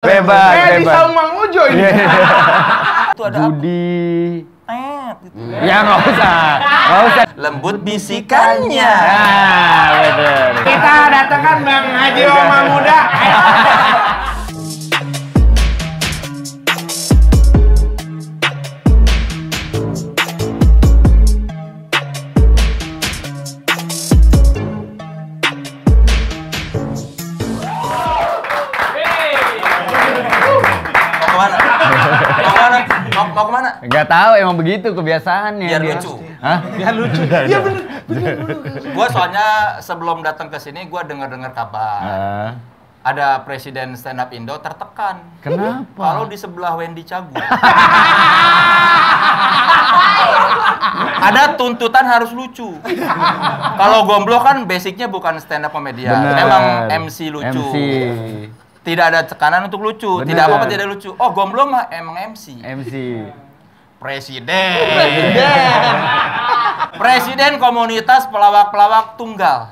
Bebas, Eh, di bebas. Saung Mang Ujo ini. Iya. Itu ada? Budi. Eh, gitu. Ya nggak usah, nggak usah. Lembut bisikannya. Nah, bener. Kita datangkan Bang Haji Oma Muda. Nggak tahu, emang begitu kebiasaannya. Biar dia. lucu. Hah? Biar lucu. Iya bener. Gua soalnya sebelum datang ke sini gua dengar-dengar kabar. Ah, Ada presiden stand up Indo tertekan. kenapa? Kalau di sebelah Wendy Cagu. ada tuntutan harus lucu. Kalau gomblo kan basicnya bukan stand up komedian, Bener. memang MC lucu. MC. Tidak ada tekanan untuk lucu, Bener. tidak apa-apa tidak lucu. Oh gomblo mah emang MC. MC. Presiden. Presiden komunitas pelawak-pelawak tunggal.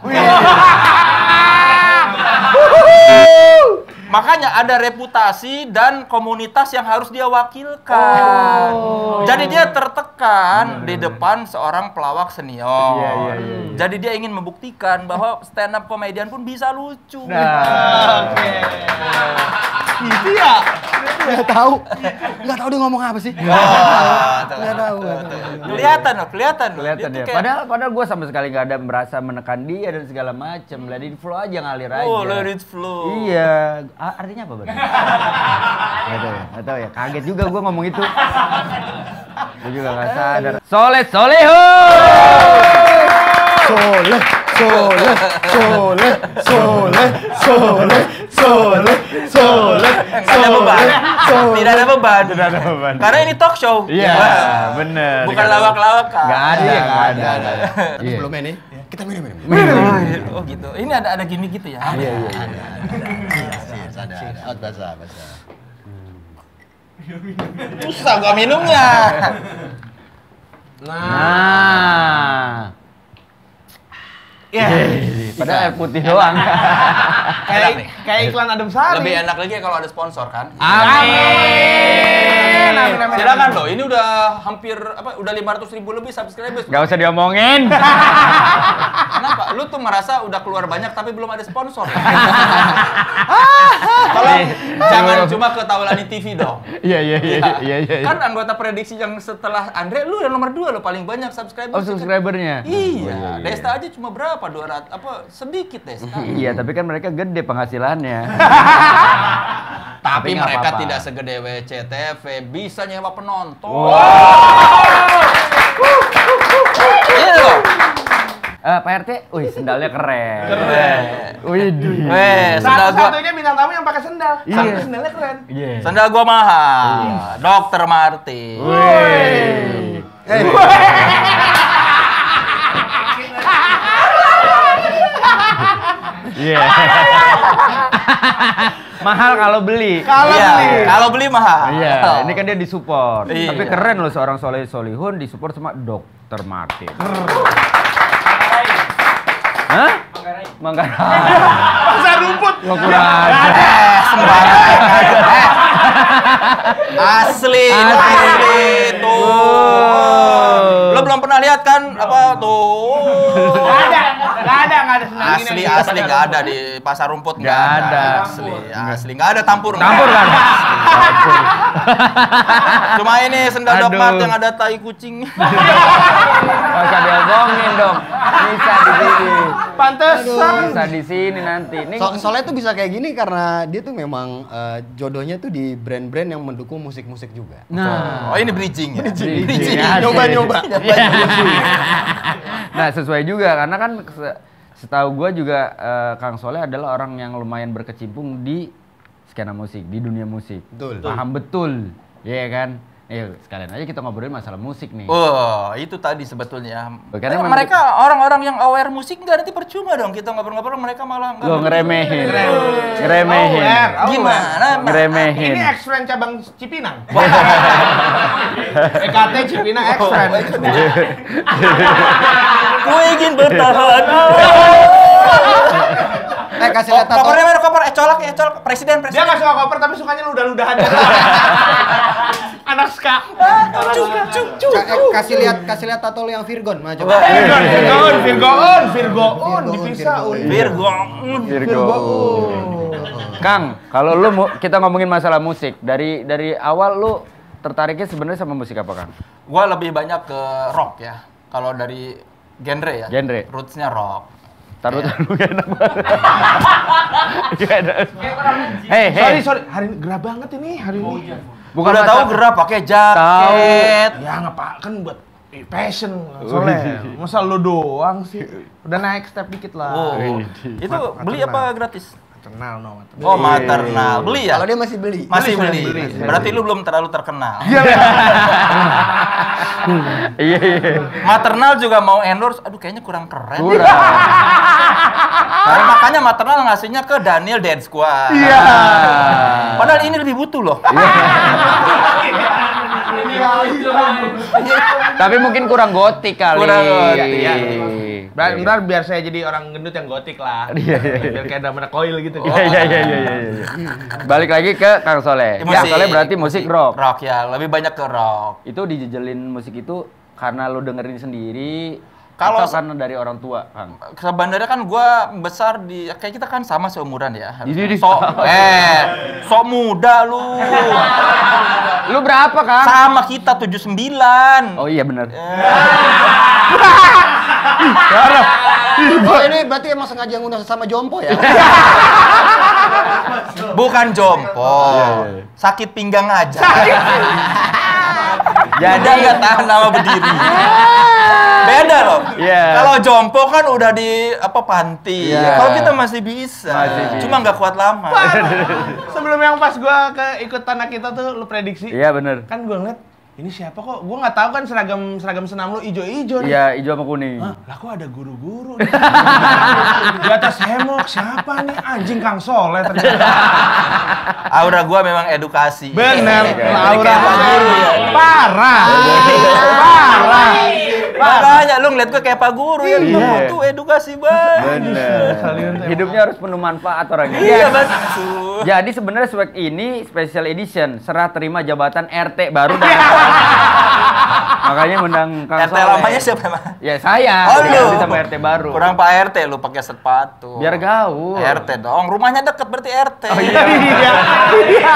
Makanya ada reputasi dan komunitas yang harus dia wakilkan. Jadi dia tertekan di depan seorang pelawak senior. Iya, iya, iya, iya. Jadi dia ingin membuktikan bahwa stand up komedian pun bisa lucu. Nah, Gitu ya. Nggak tahu. Nggak tahu dia ngomong apa sih. Nggak tahu, nggak. Kelihatan loh, kelihatan kelihatan ya. Padahal padahal gue sama sekali nggak ada merasa menekan dia dan segala macem. Let it flow aja ngalir aja. Oh, let it flow. Iya. Artinya apa, Bang? Gak tahu ya, gak tahu ya. Kaget juga gue ngomong itu. Gue juga gak sadar. Soleh Soleho! Soleh, soleh, soleh, soleh, soleh, soleh, soleh, Nggak ada beban. soleh. Tidak ada beban. Tidak ada beban. Karena ini talk show. Iya, bener. Bukan lawak-lawak kan. Gak ada, Iya, gak ada. ada, ada. Iya. sebelumnya nih, kita minum minum. Oh gitu. Ini ada ada gimmick gitu ya. Iya, iya, iya. Cheers, ada, ada. Out basah, basah. Susah gua minumnya. Nah. Ya. Padahal air putih doang. Kayak kayak iklan Adem Sari. Lebih enak lagi kalau ada sponsor kan. Amin. Amin, amin, Silakan loh. Ini udah hampir apa? Udah 500 ribu lebih subscribers. Gak usah diomongin. Kenapa? Lu tuh merasa udah keluar banyak tapi belum ada sponsor. ya? Tolong jangan cuma ke Taulani TV dong. Iya, iya, iya, iya, iya. Kan anggota prediksi yang setelah Andre, lu yang nomor dua lo paling banyak subscriber. Oh, subscribernya? Iya, Desta aja cuma berapa? 200 apa? Sedikit Desta. Iya, tapi kan mereka gede penghasilannya. Tapi nggak mereka apa-apa. tidak segede WCTV, bisa nyewa penonton. Ini loh. Eh, Pak RT, wih sendalnya keren. Keren. Wih, Weh, sendal gua, Satu-satunya bintang tamu yang pakai sendal. Iya. Sampai sendalnya keren. Iya. sendal gua mahal. Dokter Martin. Wih. Iya. Mahal kalau beli. Kalau Iya, beli. Kalau beli mahal. Iya, ini kan dia disupport. Iya. Tapi keren loh seorang Soleh Solihun disupport sama Dokter Martin. Hah? Manggarai. Pasar rumput. Lo kurang. Eh, sembarangan. Eh. Asli, ini Asli. asli. Tuh. Lo belum pernah lihat kan apa tuh? Nggak ada. Gini Asli di asli nggak ada di pasar rumput nggak ada. Asli asli nggak ada tampur. ada. kan? Cuma ini sendal. Mart yang ada tai kucing. Gak usah diomongin dong. Bisa di sini. Pantesan. Bisa di sini nanti. Ini So, soalnya tuh bisa kayak gini karena dia tuh memang eh, jodohnya tuh di brand-brand yang mendukung musik-musik juga. Nah, Oh ini bridging ya. Bridging. Asik. Nyoba-nyoba. nah sesuai juga karena kan setahu gua juga eh, Kang Soleh adalah orang yang lumayan berkecimpung di skena musik, di dunia musik. Betul. Paham betul, Iya kan? Eh sekalian aja kita ngobrolin masalah musik nih. Oh, itu tadi sebetulnya. Karena Eh, mereka orang-orang yang aware musik nggak nanti percuma dong kita ngobrol-ngobrol mereka malah nggak. Lo ngeremehin, ngeremehin, Aware, aware. Gimana? ngeremehin. Ini ex-friend cabang Cipinang. EKT Cipinang ex-friend. Gue ingin bertahan. Eh kasih lihat tato. Kopernya mana koper? eh colok ya colok presiden Dia presiden. nggak suka koper tapi sukanya ludah-ludahan. Anak ska. Ka- eh, kasih lihat kasih lihat tato lu yang Virgon, mah coba. Virgoon, Virgoon, Virgoon, Virgoon, dipisah. Virgoon, Un. Virgo. Virgo. Kang, kalau lu kita ngomongin masalah musik, dari dari awal lu tertariknya sebenarnya sama musik apa, Kang? Gua lebih banyak ke rock ya. Kalau dari genre ya. Genre. Rootsnya rock. Taruh taruh gak enak banget. Hei, hei. Sorry, sorry. Hari ini gerah banget ini hari ini. Bukan Udah tahu gerak pakai jaket. Ya ngapa kan buat eh, passion soalnya. Masa lu doang sih? Udah naik step dikit lah. Oh, Wih. itu beli apa gratis? Maternal no, maternal. Oh, maternal. Beli ya? Kalau dia masih beli. Masih Beli, beli. beli. Berarti lu belum terlalu terkenal. Iya, iya. Maternal juga mau endorse, aduh kayaknya kurang keren. Kurang. Karena makanya maternal ngasihnya ke Daniel Dead Squad. Iya. Padahal ini lebih butuh loh. Tapi mungkin kurang gotik kali. Kurang gotik, ya. Iya. Ntar, ntar biar saya jadi orang gendut yang gotik lah. Iya, iya, iya. Biar kayak Damar Coil gitu. Iya, iya, iya, iya, iya, iya. Balik lagi ke Kang Soleh. Kang Musik. Soleh berarti musik rock. Rock ya, lebih banyak ke rock. Itu dijejelin musik itu karena lu dengerin sendiri Kalau- karena dari orang tua, Kang? Sebenarnya kan gua besar di kayak kita kan sama seumuran ya. Ini di- Sok eh sok muda lu. Lu berapa, Kang? Sama kita 79. Oh iya benar. Oh, ini berarti emang sengaja ngundang sama Jompo ya? Bukan jompo. Iya, iya. Sakit pinggang aja. Jadi- Jadi nggak tahan lama berdiri. Beda loh. Iya. Kalau jompo kan udah di apa panti. Iya. Kalau kita masih bisa. Masih bisa. Cuma nggak kuat lama. Sebelum yang pas gua ke ikut tanah kita tuh lu prediksi. Iya benar. Kan gua ngeliat ini siapa kok? Gua nggak tahu kan seragam seragam senam lu ijo-ijo nih. Iya, hijau sama kuning. Hah, lah kok ada guru-guru nih? di atas hemok siapa nih anjing Kang Soleh ternyata. Aura gua memang edukasi. Bener, Pak Guru ya. Parah. Parah. Makanya lu ngeliat gua kayak Pak Guru ya. Iya. Itu edukasi banget. Benar. Hidupnya harus penuh manfaat orangnya. Iya betul. Jadi sebenarnya swag ini special edition serah terima jabatan RT baru dan makanya mendang Kang RT Soleh. lamanya siapa emang? Ya saya. Oh lu. sama RT baru. Kurang Pak RT lu pakai sepatu. Biar gaul. RT dong. Rumahnya deket berarti RT. Oh, iya.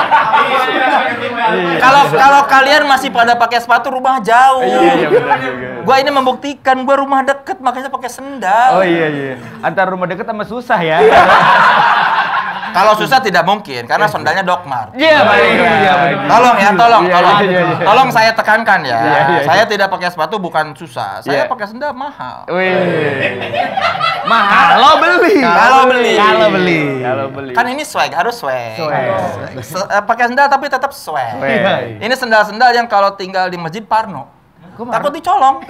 Kalau kalau kalian masih pada pakai sepatu rumah jauh. Iya, iya benar juga. Gua ini membuktikan gua rumah deket makanya pakai sendal. Oh iya iya. Antar rumah deket sama susah ya. Kalau susah tidak mungkin karena sendalnya Dokmar. Iya, baik. Iya, Tolong ya, tolong, Iya, tolong. iya, iya, iya. Tolong saya tekankan ya. Iya, iya, iya. Saya tidak pakai sepatu bukan susah. Saya Iya. pakai sendal mahal. Wih. Mahal. Kalau beli. Kalau beli. Kalau beli. Kalau beli. Kan ini swag, harus swag. Swag. Se- eh, pakai sendal tapi tetap swag. Swag. Ini sendal-sendal yang kalau tinggal di masjid Parno. Takut dicolong.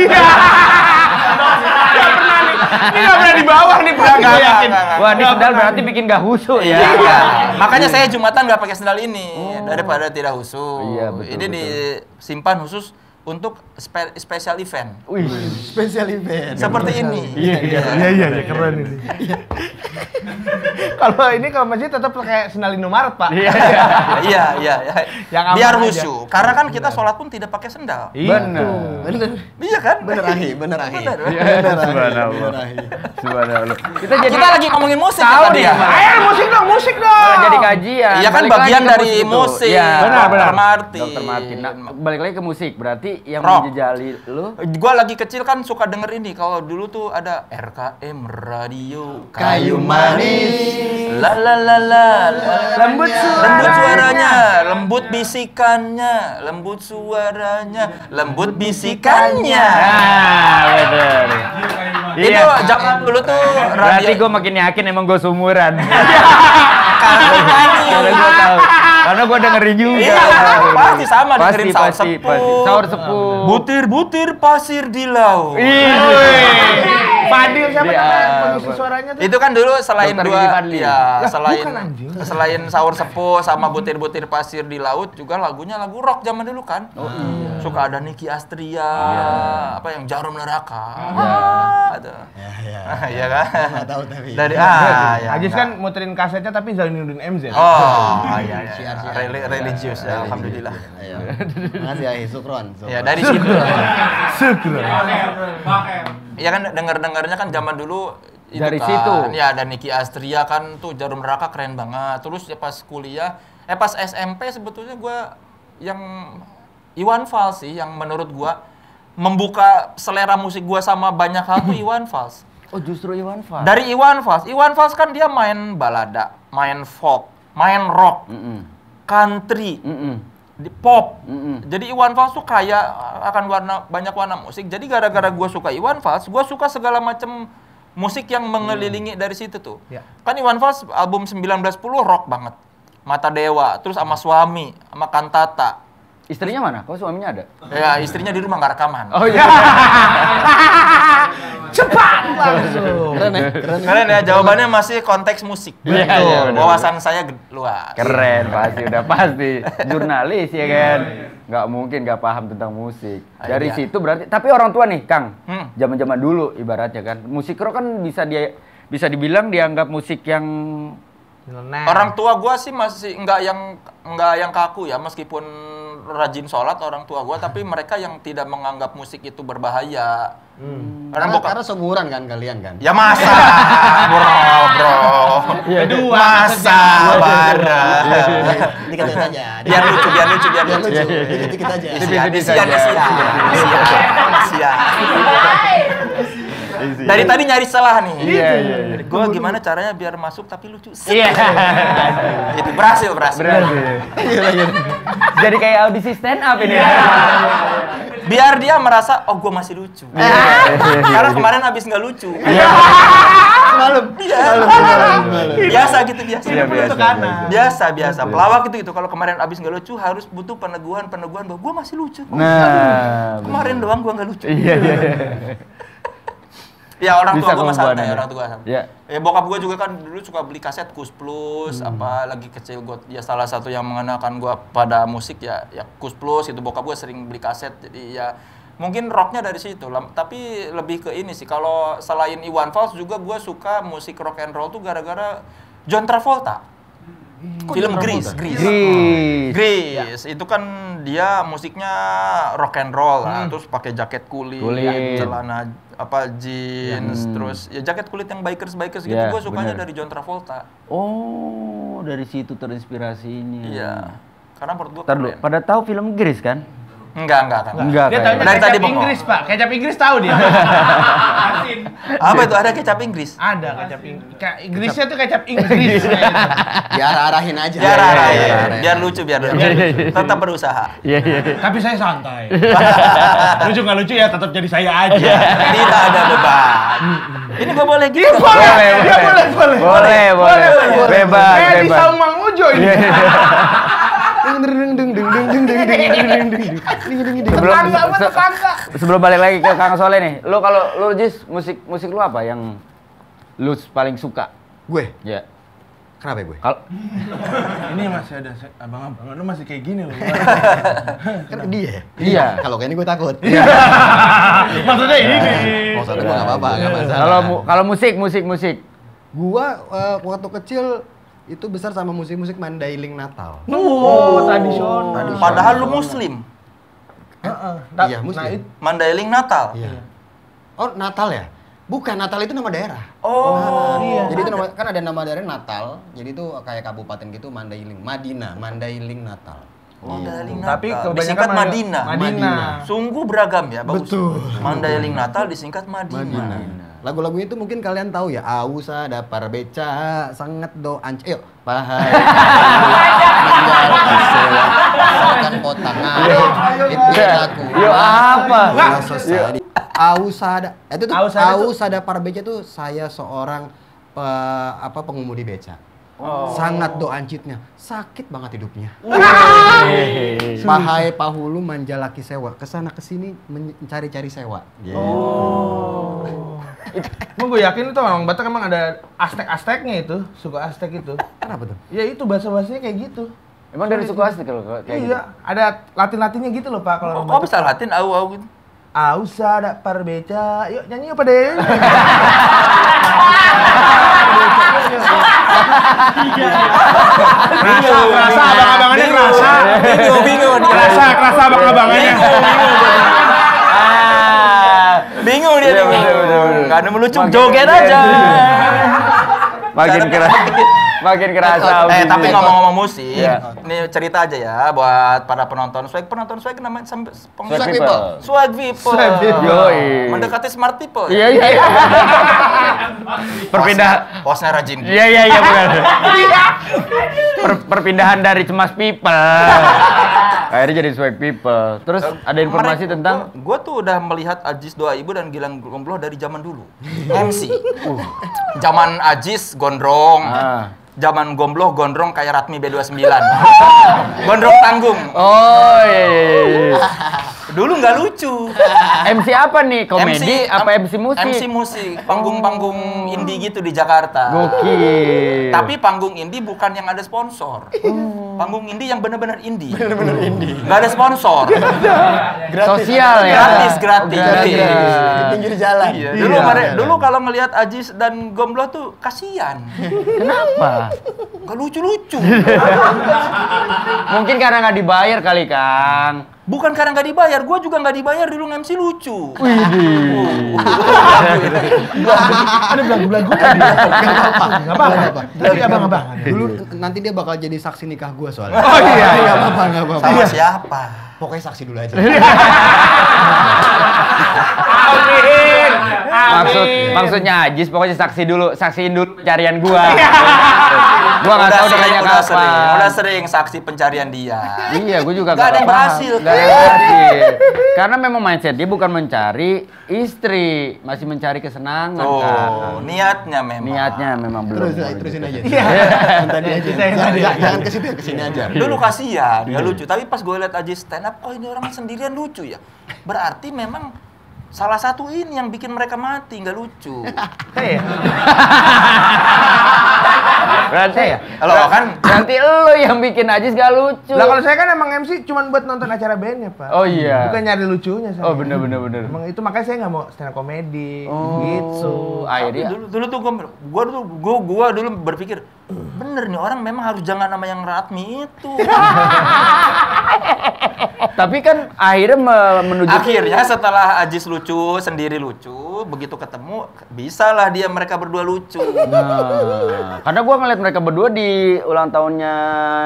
Ini nggak pernah di bawah nih Pak. Gua yakin. Wah, ini sendal berarti bikin gak husu ya. Iya. Makanya saya Jumatan nggak pakai sendal ini daripada tidak husu. Iya, betul, Ini disimpan khusus untuk spe- special event. Wih. Spesial event. Seperti ini. Iya iya iya iya keren ini. Kalau ini kalau masjid tetap pakai sendal Indomaret Pak. Iya, iya. Iya, iya, iya. Yang aman Biar aja. khusyuk. Karena kan kita sholat pun tidak pakai sendal. Benar. Bener. Iya kan? Bener ahi, bener ahi. Iya, ahi. subhanallah. Subhanallah. Kita jadi Kita lagi ngomongin musik Tahu kan ya. Mas. Ayo musik dong, musik dong. Kajian. Iya kan Balik lagi bagian ke dari itu. musik. Iya. Benar, benar. Dr. Martin. Dokter Martin. Nah, balik lagi ke musik. Berarti yang Rock. menjejali lu Gua lagi kecil kan suka denger ini. Kalau dulu tuh ada RKM Radio Kayu manis. La la la la. Lembut suaranya. Lembut suaranya, lembut bisikannya, lembut suaranya, lembut bisikannya. Nah, bener. Itu Iya. zaman dulu tuh Berarti radio. gue makin yakin emang gue sumuran. Karena Karena gue tahu. Karena gue dengerin juga. Iya, pasti sama Pasti, dengerin Saur pasti, Sepuh. pasti. Saur sepuh. Butir-butir pasir di laut. Ih. Fadil siapa Dia namanya? apa? Pengisi suaranya tuh. Itu kan dulu selain Dokter dua ya, selain selain sahur sepuh sama butir-butir pasir di laut juga lagunya lagu rock zaman dulu kan. Oh iya. Suka ada Niki Astria, apa yang Jarum Neraka. Ah, ada. Ya, ya. Iya kan? Nggak tahu tapi. Dari ah ya. Ajis kan muterin kasetnya tapi Zainuddin MZ. Oh, iya iya. Religius ya, alhamdulillah. Ayo. Makasih ya, Sukron. Ya dari situ. Syukur. Ya kan dengar-dengarnya kan zaman dulu itu Dari kan, situ. Ya ada Niki Astria kan tuh Jarum Neraka keren banget. Terus ya pas kuliah, eh pas SMP sebetulnya gua yang Iwan Fals sih yang menurut gua membuka selera musik gua sama banyak hal tuh Iwan Fals. Oh justru Iwan Fals. Dari Iwan Fals, Iwan Fals kan dia main balada, main folk, main rock, Mm-mm. country, Mm-mm. Di pop. Mm-mm. Jadi Iwan Fals tuh kaya akan warna banyak warna musik. Jadi gara-gara gue suka Iwan Fals, gue suka segala macam musik yang mengelilingi dari situ tuh. Ya. Kan Iwan Fals album 1910 rock banget. Mata Dewa, terus sama suami, sama kantata. Istrinya mana? Kok suaminya ada? Ya istrinya di rumah nggak rekaman. Oh iya. Cepat langsung. Keren ya, keren. Kalian ya jawabannya masih konteks musik. Iya, Betul. iya. Wawasan saya luas. Keren pasti udah pasti jurnalis ya kan. Nggak mungkin nggak paham tentang musik. Ah, Dari iya. situ berarti tapi orang tua nih Kang. Hmm. Zaman-zaman dulu ibaratnya kan. Musik rock kan bisa dia bisa dibilang dianggap musik yang Nyeleneh. Orang tua gua sih masih nggak yang nggak yang kaku ya meskipun rajin sholat orang tua gua tapi mereka yang tidak menganggap musik itu berbahaya. Karena Karena, bokap karena seumuran kan kalian kan. ya masa bro bro Kedua. masa bareng Dikit-dikit aja. biar lucu biar lucu biar lucu lucu. Dikit-dikit aja. Isian, isian, isian, isian, isian. Dari tadi nyari celah nih. Iya, iya, iya. Gue gimana caranya biar masuk tapi lucu. Iya. Itu berhasil, berhasil. Berarti. Jadi kayak audisi stand up ini. Biar dia merasa, oh gue masih lucu. Karena kemarin abis nggak lucu. Malam. Iya. Biasa gitu biasa. Iya, biasa, biasa. Biasa biasa. Pelawak gitu gitu. Kalau kemarin abis nggak lucu harus butuh peneguhan peneguhan bahwa gue masih lucu. Nah, Kemarin doang gue nggak lucu. Iya, iya. Ya orang tua gue santai, orang tua santai. Ya. Ya bokap gue juga kan dulu suka beli kaset Kus Plus, Hmm. apa lagi kecil gue ya salah satu yang mengenalkan gue pada musik ya ya Kus Plus itu bokap gue sering beli kaset jadi ya mungkin rocknya dari situ lah tapi lebih ke ini sih kalau selain Iwan Fals juga gue suka musik rock and roll tuh gara-gara John Travolta film Grease Grease Gris. Grease itu kan dia musiknya rock and roll lah, terus pakai jaket kulit, Kulit. celana apa jeans, terus ya jaket kulit yang bikers bikers gitu, Ya, gue sukanya bener. dari John Travolta. Oh, dari situ terinspirasinya. Iya, karena menurut gue pada tahu film Gris kan? Enggak, enggak kan. Enggak. Dia tahunya Dari kecap tadi bengong. Inggris, Pak. Kecap Inggris tahu dia. Apa itu ada kecap Inggris? Ada kecap Inggris. Inggrisnya tuh kecap Inggris. kayaknya. Diarah-arahin aja. Biar iya, iya, ya. iya. biar lucu, biar lucu. Iya, iya, iya. Tetap berusaha. Iya, iya. iya. Tapi saya santai. lucu nggak lucu ya tetap jadi saya aja. Tidak ada beban. Ini gue boleh gitu. Iya, boleh. Boleh, Dia boleh, boleh. Boleh, boleh. boleh. Bebas, Eh, di bebas. Saung Mang Ujo ini. Iya, iya. Ding ding ding ding ding ding ding ding ding ding ding ding ding ding ding ding. Sebelum se- sebelum balik lagi ke Kang Soleh nih, lu kalau lu Jis, musik musik lu apa yang lu paling suka? Gue, Ya. kenapa ya gue? Kalau Ini masih ada abang-abang, lu masih kayak gini loh. Kan dia. Iya. Kalau kayak ini gue takut. Maksudnya ini. Maksudnya gue nggak apa-apa, nggak masalah. kalau mu- kalau musik musik musik. Gua eh, waktu kecil itu besar sama musik-musik Mandailing Natal. Oh, tradisional. Padahal lu muslim. Heeh. Iya, Nah, muslim. itu- Mandailing Natal. Iya. Oh, Natal ya? Bukan, Natal itu nama daerah. Oh, iya. Jadi itu nama, kan ada nama daerah Natal. Jadi itu kayak kabupaten gitu Mandailing, Madinah, Mandailing Natal. Mandailing Natal. Tapi kebanyakan disingkat Mad- Madinah. Madinah. Sungguh beragam ya, bagus. Betul. Mandailing Natal disingkat Madinah. Madinah. Lagu-lagu itu mungkin kalian tahu ya. Ausa ada parbeca, sangat do anc. Yuk, pahai. Asalkan potang ayo. Itu lagu. Yo apa? Filosofi. Ausada. Itu tuh Ausada tuh- Ausada parbeca tuh saya seorang pe- apa pengumudi beca. Sangat do ancitnya, sakit banget hidupnya. Pahai pahulu manja laki sewa, ke sana ke sini mencari-cari sewa. Oh. Emang gue yakin itu orang Batak emang ada Aztek-Azteknya itu, suku Aztek itu. Kenapa tuh? Ya itu bahasa-bahasanya kayak gitu. Emang dari suku asli kalau kayak gitu? iya, ada Latin-Latinnya gitu loh Pak kalau Kok orang kok bisa Latin au au gitu? Ausa ada parbeca. Yuk nyanyi apa deh? Kerasa, kerasa abang-abangannya kerasa. Bingung, bingung. Kerasa, kerasa abang-abangannya. Ah, bingung dia Iya, bingung. bener, bener, bener. Nggak ada melucu, Makin joget aja. Makin kerasa. Makin kerasa. Eh, tapi ngomong-ngomong musik, Iya. ini cerita aja ya buat para penonton swag. Penonton swag namanya sampai Swag people. Swag people. Swag people. Yoi. Mendekati smart people. Iya, iya, iya. Perpindahan. Posnya rajin. Iya, iya, iya, perpindahan dari cemas people. Akhirnya jadi swag people. Terus ada informasi Mereka- tentang gua, gua tuh udah melihat Ajis Doa Ibu dan Gilang Gombloh dari zaman dulu. MC. Zaman Ajis gondrong. Ah. Zaman Gombloh gondrong kayak Ratmi B29. gondrong tanggung. Oh, iya, iya, iya. Dulu nggak lucu. MC apa nih? Komedi apa MC musik? MC musik, panggung-panggung indie gitu di Jakarta. Gokil. Tapi panggung indie bukan yang ada sponsor. Panggung indie yang benar-benar indie. Benar-benar indie. Nggak ada sponsor. sosial ya. Gratis, gratis. Gratis. Di pinggir jalan. Iya. Dulu Iya. mere- dulu kalau ngelihat Ajis dan Gombloh tuh kasihan. Kenapa? Nggak lucu-lucu. Mungkin karena nggak dibayar kali, Kang. Bukan karena nggak dibayar, gue juga nggak dibayar dulu MC lucu. Widih. Ada belagu-belagu. Enggak apa-apa. Tapi abang-abangan. Dulu nanti dia bakal jadi saksi nikah gua soalnya. Oh iya, iya. Enggak apa-apa, enggak apa-apa. Sama siapa? Pokoknya saksi dulu aja. Amin. Maksud maksudnya Ajis pokoknya saksi dulu, saksiin dulu pencarian gua. Gua nggak tahu sering, udah sering, kapan. udah sering saksi pencarian dia. Iya, gua juga Nggak ada yang berhasil. Nggak ada yang berhasil. Karena memang mindset dia bukan mencari istri, masih mencari kesenangan Oh, kan. niatnya memang. Niatnya memang belum. Terus terusin aja. Iya. Yang Tadi aja. Jangan tadi. jangan- jangan ke situ, ke sini aja. Dulu kasihan, nggak lucu. Tapi pas gue liat aja stand up, oh ini orang sendirian lucu ya. Berarti memang salah satu ini yang bikin mereka mati, nggak lucu. Saya Berarti ya? Halo, kan? Nanti lu yang bikin Ajis gak lucu. Lah kalau saya kan emang MC cuma buat nonton acara bandnya pak. Oh iya. Bukan nyari lucunya saya. Oh bener bener bener. Emang itu makanya saya nggak mau stand up comedy Oh, gitu. Akhirnya dulu dulu tuh gue gua dulu gua, gua dulu berpikir bener nih orang memang harus jangan nama yang Ratmi itu. tapi kan akhirnya me- menuju Akhirnya setelah Ajis lucu, sendiri lucu, begitu ketemu bisalah dia mereka berdua lucu. Nah, karena gua ngeliat mereka berdua di ulang tahunnya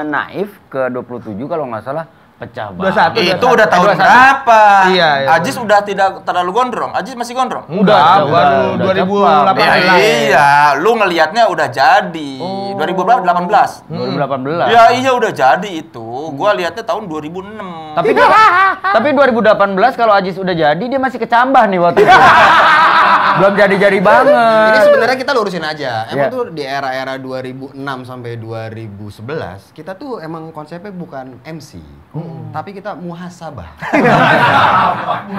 Naif ke 27 kalau nggak salah pecah banget. 21, itu udah tahun Eh, 21. berapa? Iya, iya. Ajis udah tidak terlalu gondrong. Ajis masih gondrong? Udah, baru udah 2018. Ya, iya, lu ngelihatnya udah jadi. Oh. 2018. 2018. Ya iya udah jadi itu. Gua lihatnya tahun 2006. Tapi tapi 2018 kalau Ajis udah jadi dia masih kecambah nih waktu itu. Belum jadi-jadi Ini banget. sebenarnya kita lurusin aja. Emang Iya. tuh di era-era 2006 sampai 2011 kita tuh emang konsepnya bukan MC, tapi kita muhasabah.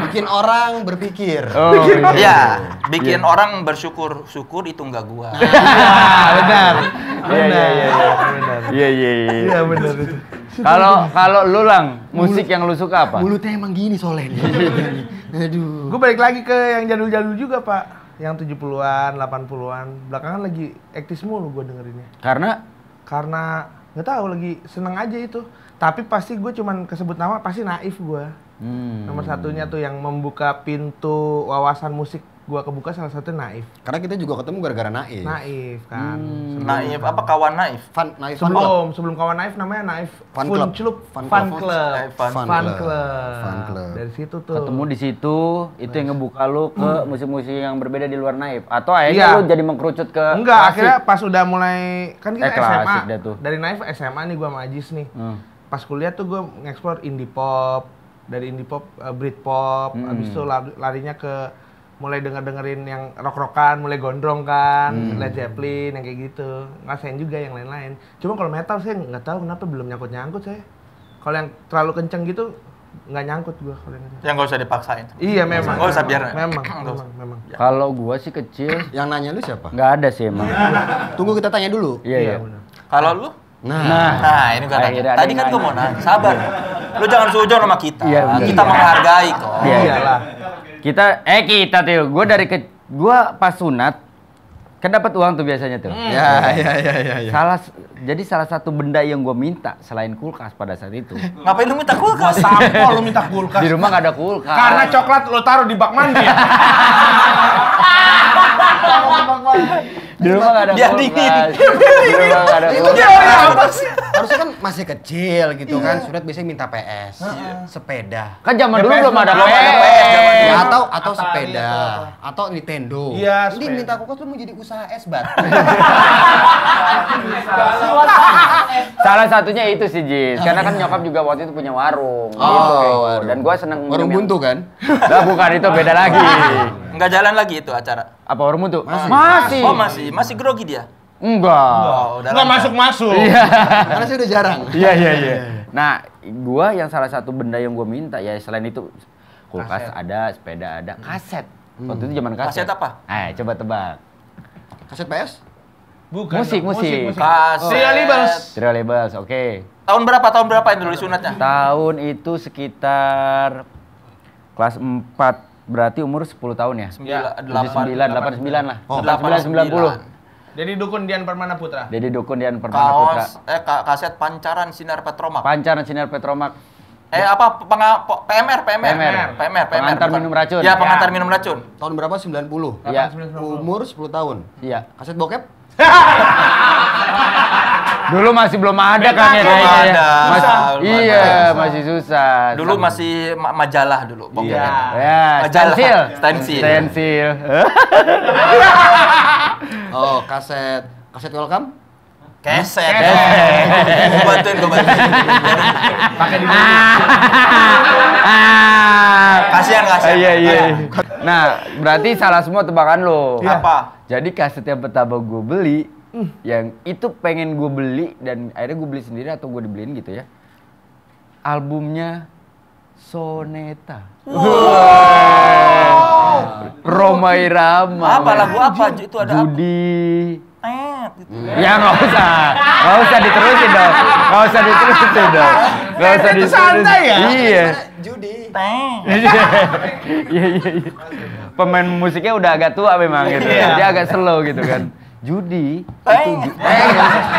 Bikin orang berpikir. Oh, iya. Ya, bikin orang bersyukur syukur itu enggak gua. Ah, benar. Iya, iya, iya, iya. Benar. Iya iya iya. Iya benar itu. Kalau kalau lu lang, musik yang lu suka apa? Mulutnya emang gini soalnya nih. Aduh. Gue balik lagi ke yang jadul-jadul juga pak. Yang 70-an, 80-an. Belakangan lagi ektis mulu gue dengerinnya. Karena Karena nggak tahu lagi seneng aja itu. Tapi pasti gue cuman kesebut nama pasti naif gue. Hmm. Nomor satunya tuh yang membuka pintu wawasan musik gue kebuka salah satunya naif. Karena kita juga ketemu gara-gara Naif. Naif kan. Hmm. Naif apa kawan naif? Fun, Naif Fun Club. Sebelum sebelum kawan naif namanya naif Fun Fun Club. Club. Fun Fun Club. Club. Eh, Fun Fun Fun Club. Club. Fun Club. Dari situ tuh. ketemu di situ itu yang ngebuka lu ke musik-musik yang berbeda di luar naif atau akhirnya Iya. lu jadi mengkerucut ke Enggak, klasik? akhirnya pas udah mulai kan kita Eh, SMA. tuh. Dari naif SMA nih gua sama Ajis nih. Hmm. Pas kuliah tuh gua nge-explore indie pop, dari indie pop uh, Britpop, Hmm. habis itu lari- larinya ke mulai denger dengerin yang rock rockan, mulai gondrong kan, Hmm. Led Zeppelin yang kayak gitu, ngerasain juga yang lain-lain. Cuma kalau metal saya nggak tahu kenapa belum nyangkut nyangkut saya. Kalau yang terlalu kenceng gitu nggak nyangkut gua kalau yang. Yang nggak usah dipaksain. Iya memang. Nggak usah biar. Memang, memang, memang. Kalau gua sih kecil Yang nanya lu siapa? nggak ada sih emang. Tunggu kita tanya dulu. Iya iya. benar. Kalau lu? Nah, Nah, Nah, ini gua ada Tadi kan gua mau nanya. Sabar. Lu jangan sujon sama kita. Iya, kita menghargai kok. Iya. Iyalah. kita eh kita tuh, gua dari ke gua pas sunat kan dapat uang tuh biasanya tuh. ya, ya, ya, ya, ya. Salah jadi salah satu benda yang gua minta selain kulkas pada saat itu. Ngapain lu minta Gua kulkas? sampol lu minta kulkas. Di rumah nggak ada kulkas. Karena coklat lu taruh di bak mandi ya. Di rumah nggak ada kulkas. dingin. Di rumah nggak ada Itu kulkas. dia orang Harusnya kan masih kecil gitu kan. Sunat biasanya minta PS, sepeda. Kan zaman dulu belum ada PS. Ya, atau atau sepeda, atau Nintendo. Iya, Ini minta kulkas lu mau jadi usaha es bat. Salah satunya itu sih Jis, karena kan nyokap juga waktu itu punya warung. Oh, gitu. warung. Dan gua seneng Warung buntu kan? Lah bukan itu beda lagi. Enggak jalan lagi itu acara. Apa warung buntu? Masih. Masih. Oh, masih masih grogi dia. Enggak. Oh, udah Nggak lancar. masuk masuk. Iya. Karena saya udah jarang. Iya iya iya. Nah, gua yang salah satu benda yang gua minta ya selain itu kulkas Kaset. ada, sepeda ada, kaset. Waktu itu zaman kaset. Kaset apa? Eh, coba tebak. Kaset PS? Bukan. Musik, dong, musik. Kaset. Trio Libels. Trio Labels, oke. Tahun berapa? Tahun berapa yang dulu sunatnya? Tahun itu sekitar kelas 4 berarti umur 10 tahun ya? Sembilan, 79, 89 lah. Oh. 89, 90. Jadi dukun Dian Permana Putra. Jadi dukun Dian Permana Putra. Kaos, eh ka- kaset pancaran sinar petromak. Pancaran Sinar Petromak. eh apa penga, po- PMR, PMR, PMR. PMR, PMR. Pengantar bukan. minum racun. Ya, pengantar Ya. minum racun. Tahun berapa? 90. Iya. Umur 10 tahun. Iya. Kaset bokep? Dulu masih belum ada kan ya Belum ya. ada. Mas- Belum iya, masih susah. Dulu Sama- masih ma- majalah dulu Iya. pokoknya. Ya, Majalah. stensil. Stensil. Stensil. Oh, kaset kaset welcome? Keset. Keset. Gue bantuin, gue bantuin. Pakai di Kasihan, kasihan. Iya, iya. Nah, berarti salah semua tebakan lo. Iya. Apa? Jadi kaset yang pertama gue beli, yang itu pengen gue beli dan akhirnya gue beli sendiri atau gue dibeliin gitu ya. Albumnya Soneta. Roma Irama. Apa lagu apa? Itu ada apa? Judi. Gitu. Ya nggak usah, nggak usah diterusin dong, nggak usah diterusin dong, nggak usah diterusin. ya? Iya. Judi. Iya iya iya. Pemain musiknya udah agak tua memang gitu. Iya. Dia agak slow gitu kan. Judi Tet. itu ju- eh,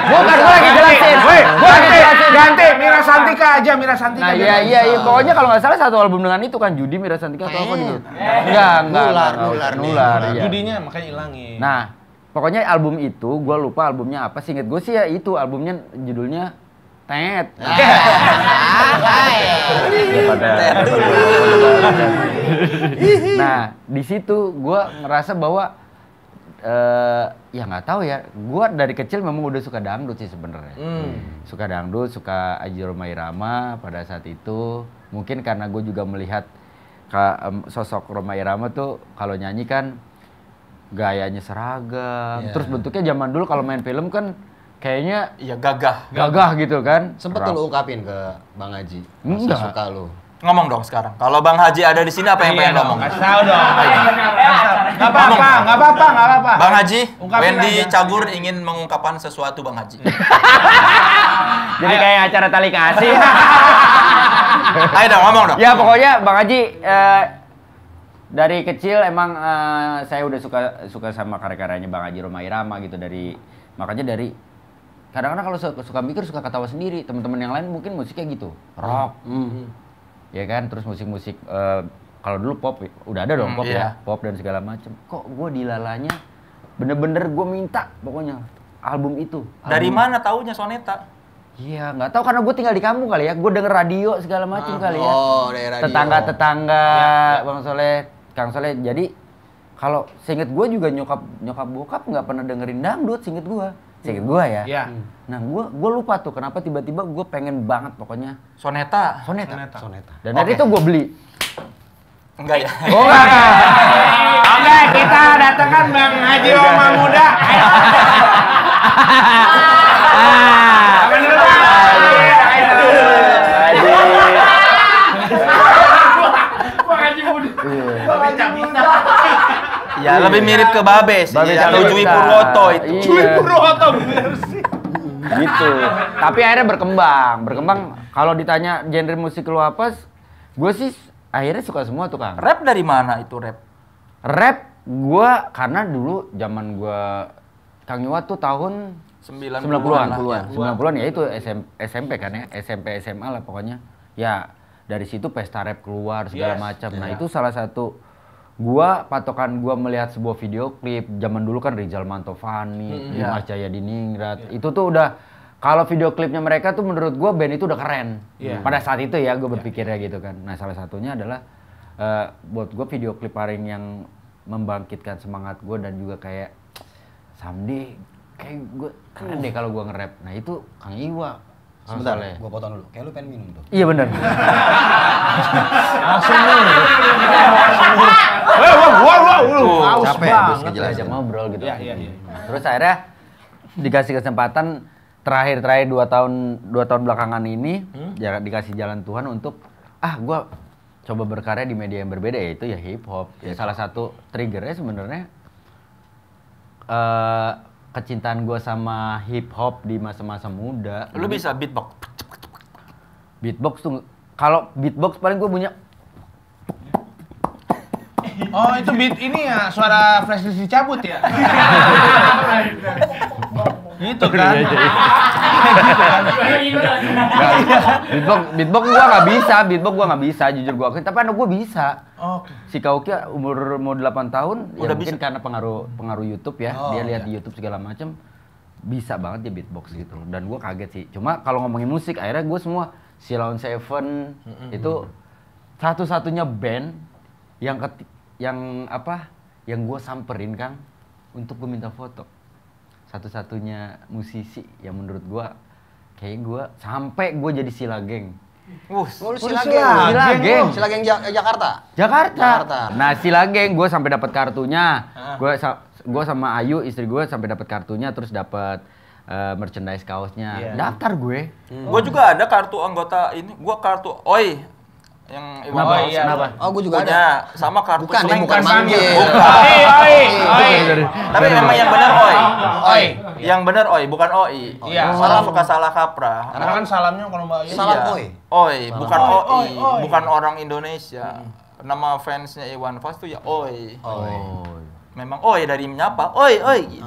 bukan gua lagi jelasin. Lagi ganti, jelasin. ganti Mira Santika aja, Mira Santika. Nah iya iya iya pokoknya kalau nggak salah satu album dengan itu kan Judi Mira Santika atau apa gitu. Enggak enggak. Nular, nular nular nular. iya. Judinya makanya ilangin. Nah, pokoknya album itu gue lupa albumnya apa sih. Ingat gue sih ya itu albumnya judulnya Tet. Daripada- nah, di situ gue ngerasa bahwa eh ya nggak tahu ya. Gue dari kecil memang udah suka dangdut sih sebenarnya. Hmm. Suka dangdut, suka Aji Roma Irama pada saat itu. Mungkin karena gue juga melihat ka- em, sosok Roma Irama tuh kalau nyanyi kan gayanya seragam. Iya. Terus bentuknya zaman dulu kalau main film kan kayaknya Iya gagah. gagah gitu kan. Sempet tuh lu ungkapin ke Bang Haji. Masih Enggak. suka lu. Ngomong dong sekarang. Kalau Bang Haji ada di sini apa yang Iya pengen ngomong? Kasih tahu dong. Enggak apa-apa, enggak apa-apa, enggak apa-apa. Bang Haji, Ungkapin Wendy aja. Cagur ingin mengungkapkan sesuatu Bang Haji. Jadi kayak acara tali kasih. Ayo dong, ngomong dong. ya pokoknya Bang Haji eh, dari kecil emang eh, saya udah suka suka sama karya-karyanya Bang Haji Roma Irama gitu dari makanya dari kadang-kadang kalau suka, suka mikir suka ketawa sendiri teman-teman yang lain mungkin musiknya gitu rock Hmm. Ya kan terus musik-musik eh, kalau dulu pop udah ada dong Hmm, pop iya. ya pop dan segala macem kok gue dilalanya bener-bener gue minta pokoknya album itu Dari Album- mana taunya Soneta? Iya, nggak tahu karena gue tinggal di kampung kali ya. Gue denger radio segala macam kali ya. Oh, dari radio. Tetangga-tetangga, Ya, Bang Soleh, Kang Soleh. Jadi kalau seinget gue juga nyokap nyokap bokap nggak pernah dengerin dangdut, seinget gue. Seinget gue ya. Iya. Nah, gue gue lupa tuh kenapa tiba-tiba gue pengen banget pokoknya Soneta? soneta. Soneta. Soneta. Dan dari itu gue beli. Enggak ya? Oh enggak. enggak. Oke, kita datangkan Bang Haji Oma Muda. Ah. Ayo dulu. Haji. Ya, lebih mirip ke Babe sih. Babe ya, Cali Jui. Purwoto itu. Iya. Cuy Purwoto bener sih. gitu. Tapi akhirnya berkembang, berkembang. Kalau ditanya genre musik lu apa, gue sih akhirnya suka semua tuh Kang. Rap dari mana itu rap? Rap gue karena dulu zaman gue Kang Iwa tuh tahun 90-an 90-an, lah, ya. 90-an ya itu SM, SMP kan ya, SMP SMA lah pokoknya. Ya dari situ pesta rap keluar segala Yes. macam. Nah itu salah satu gua patokan gua melihat sebuah video klip zaman dulu kan Rizal Mantovani, Dimas Jaya Diningrat. Itu tuh udah kalau video klipnya mereka tuh menurut gua band itu udah keren. Iya. Pada saat itu ya gua berpikirnya gitu kan. Nah salah satunya adalah eh, buat gua video klip paling yang membangkitkan semangat gua dan juga kayak someday kayak gue keren deh kalau gua nge-rap. Nah itu Kang Iwa. Sebentar, Saleh. gua potong dulu. Kayak lu pengen minum tuh. Iya bener. Wah, wah, wah, wah, wah, haus capek habis ngejelasin. Ngobrol gitu. Iya, iya, iya. Terus akhirnya dikasih kesempatan terakhir-terakhir dua tahun dua tahun belakangan ini ya dikasih jalan Tuhan untuk ah gua coba berkarya di media yang berbeda yaitu ya hip hop. Ya salah satu triggernya sebenarnya eh kecintaan gua sama hip hop di masa-masa muda. Lu bisa beatbox. Beatbox tuh kalau beatbox paling gua punya Oh, itu beat ini ya, suara flash disk dicabut ya? gitu kan? beatbox beatbox gua nggak bisa, beatbox gua nggak bisa jujur gua. Tapi anak gua bisa. Oke. si Kauki umur mau 8 tahun ya Udah mungkin bisa. karena pengaruh pengaruh YouTube ya Oh, dia lihat iya. di YouTube segala macam bisa banget dia beatbox gitu dan gua kaget sih cuma kalau ngomongin musik akhirnya gue semua Silon Seven itu satu-satunya band yang yang apa yang gue samperin kang untuk gue minta foto satu-satunya musisi yang menurut gua kayak gua sampai gue jadi sila geng Wuh, Oh, lu sila geng. sila Sila geng Ja- Jakarta. Jakarta. Jakarta. Nah, sila geng gue sampai dapat kartunya. Ah. Gue gue sama Ayu istri gue sampai dapat kartunya terus dapat eh, merchandise kaosnya. Iya. Daftar gue. Gua juga ada kartu anggota ini. Gua kartu OI yang Iwan Kenapa? Fals. iya. Kenapa? Oh, gua juga ada. Punya sama kartu Bukan, Seleng. bukan manggil. Bukan. Oi, oi, oi. Tapi emang yang benar OI. Oi. Yang benar OI, bukan OI. Iya. Orang suka salah kaprah. Karena kan salamnya kalau Mbak Ayu. Salam Iya. oi. Oi, bukan Oi, bukan orang Indonesia. Nama fansnya Iwan Fals tuh ya Oi. Oi. Oh. Memang Oi dari menyapa, Oi, Oi gitu.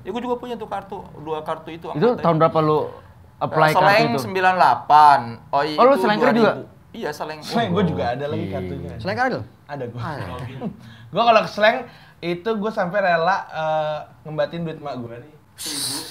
Ya gue juga punya tuh kartu, dua kartu itu. Itu tahun berapa lu apply kartu Seleng itu? 98, Oi Oh, lu itu selengker 2000. juga? Iya, seleng. Slang gue juga ada lagi Iya. kartunya. Kan ada? Ada gue. gue kalau ke slang itu gue sampai rela eh, ngembatin duit mak gue nih.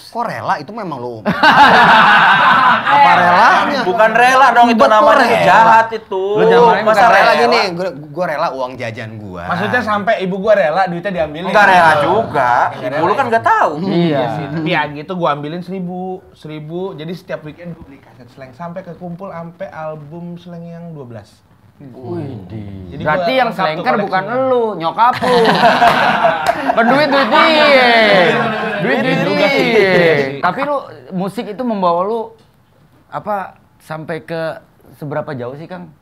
Kok rela? Itu memang lu. Apa relanya? Bukan rela dong itu Betul namanya rela. jahat itu. Lu jangan Masa rela gini, gua, gua rela uang jajan gua. Maksudnya sampai ibu gue rela duitnya diambilin. Enggak rela juga. Ibu lu kan enggak tahu. Iya sih, tapi ya gitu gue ambilin seribu, seribu. Jadi setiap weekend gue beli kaset slang sampai kekumpul sampai album slang yang 12 Widih. Jadi Berarti yang selengker bukan lu, nyokap lu. Kan duit duit dia. Duit duit juga sih. dia. Tapi lu musik itu membawa lu apa sampai ke seberapa jauh sih Kang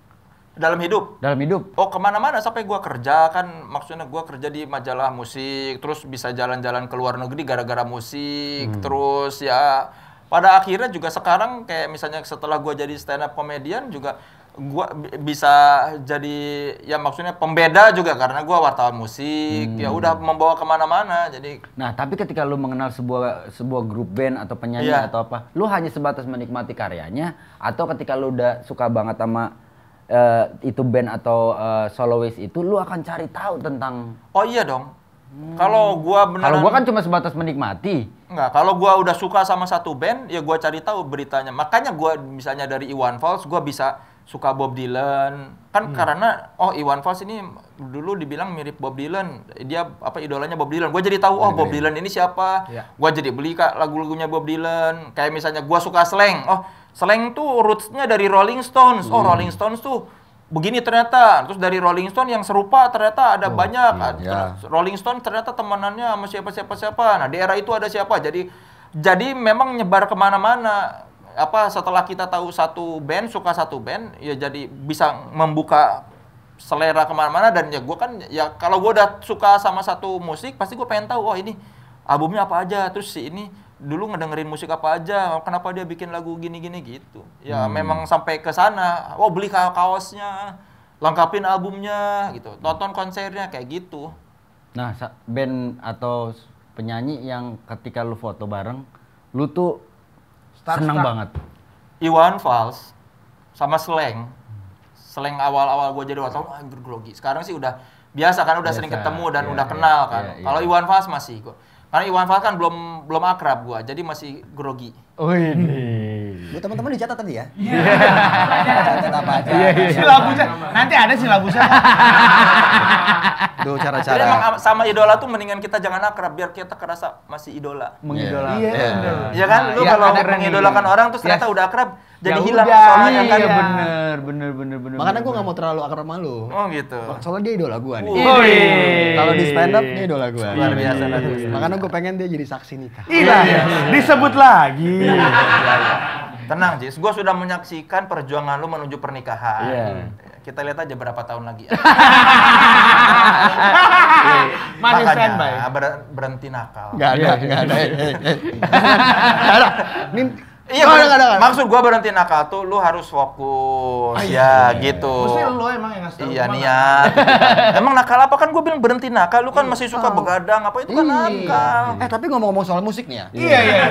Dalam hidup. dalam hidup? Oh ke mana-mana sampai gua kerja kan maksudnya gua kerja di majalah musik terus bisa jalan-jalan ke luar negeri gara-gara musik terus ya pada akhirnya juga sekarang kayak misalnya setelah gua jadi stand up comedian juga gua bi- bisa jadi ya maksudnya pembeda juga karena gua wartawan musik ya udah membawa ke mana-mana jadi Nah, tapi ketika lu mengenal sebuah sebuah grup band atau penyanyi Iya. atau apa, lu hanya sebatas menikmati karyanya atau ketika lu udah suka banget sama eh, itu band atau eh, soloist itu, lu akan cari tahu tentang oh iya dong kalau gua beneran Kalau gua kan cuma sebatas menikmati. Enggak, kalau gua udah suka sama satu band, ya gua cari tahu beritanya. Makanya gua misalnya dari Iwan Fals, gua bisa suka Bob Dylan. Kan karena oh Iwan Fals ini dulu dibilang mirip Bob Dylan. Dia apa idolanya Bob Dylan. Gua jadi tahu oh Bob Dylan ini siapa. Iya. Gua jadi beli kak lagu-lagunya Bob Dylan. Kayak misalnya gua suka slang. Oh, slang tuh rootsnya dari Rolling Stones. Oh, Rolling Stones tuh begini ternyata. Terus dari Rolling Stone yang serupa ternyata ada banyak. Ah, iya. Terus Rolling Stone ternyata temanannya sama siapa siapa siapa. Nah di era itu ada siapa. Jadi jadi memang nyebar ke mana-mana. Apa setelah kita tahu satu band suka satu band ya jadi bisa membuka selera ke mana-mana dan ya gue kan ya kalau gue udah suka sama satu musik pasti gue pengen tahu wah ini albumnya apa aja? Terus si ini dulu ngedengerin musik apa aja kenapa dia bikin lagu gini-gini gitu. Ya memang sampai ke sana oh beli ka- kaosnya lengkapin albumnya gitu. Tonton konsernya kayak gitu. Nah, band atau penyanyi yang ketika lu foto bareng, lu tuh Seneng start. banget. Iwan Fals sama Slang. Slang awal-awal gue jadi wartawan, ah, grogi. Sekarang sih udah biasa kan, udah sering Biasa, ketemu dan iya, udah iya, kenal kan. iya, iya. Kalau Iwan Fals masih gua. Karena Iwan Fals kan belum belum akrab gua, jadi masih grogi. Wih. Bu teman-teman dicatat tadi ya. Iya. Catat apa aja. Silabusnya nanti ada silabusnya. Tuh Jadi cara-cara. emang am- sama idola tuh mendingan kita jangan akrab biar kita kerasa masih idola. Mengidolakan. Iya, Iya. Iya kan? Lu Iya, kalau mengidolakan orang terus ternyata Yes. udah akrab, jadi Ya hilang udah, soalnya kan. Iya Iya. bener, bener, bener, bener. Makanya gue nggak bener. mau terlalu akrab malu. Oh gitu. Soalnya dia idola gue nih. Oh, Kalau di stand up dia idola gue. Luar biasa, luar biasa. Makanya gue pengen dia jadi saksi nikah. Iya, disebut lagi. Tenang, Jis. Gue sudah menyaksikan perjuangan lu menuju pernikahan. Iya. Kita lihat aja berapa tahun lagi. ya. Masih Makanya, standby. ber- berhenti nakal. Gak ada, gak ada. Eh. Nggak ada. Ini Iya, ada. maksud gua berhenti nakal tuh lu harus fokus ya gitu. Mesti lo emang yang ngasih Iya gua niat. gitu kan. Emang nakal apa kan gue bilang berhenti nakal, lu kan masih suka begadang apa itu kan nakal. Eh tapi ngomong-ngomong soal musik nih ya. Iya, iya.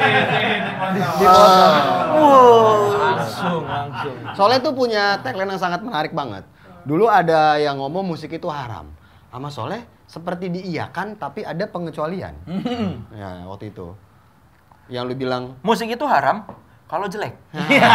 Langsung, langsung. Soalnya tuh punya tagline yang sangat menarik banget. Dulu ada yang ngomong musik itu haram. Sama Soleh seperti diiyakan tapi ada pengecualian. ya waktu itu. Yang lu bilang Musik itu haram kalau jelek. Iya.